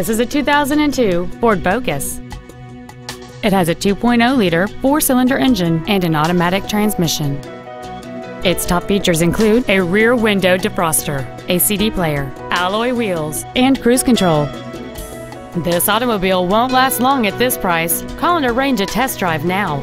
This is a 2002 Ford Focus. It has a 2.0-liter four-cylinder engine and an automatic transmission. Its top features include a rear window defroster, a CD player, alloy wheels, and cruise control. This automobile won't last long at this price. Call and arrange a test drive now.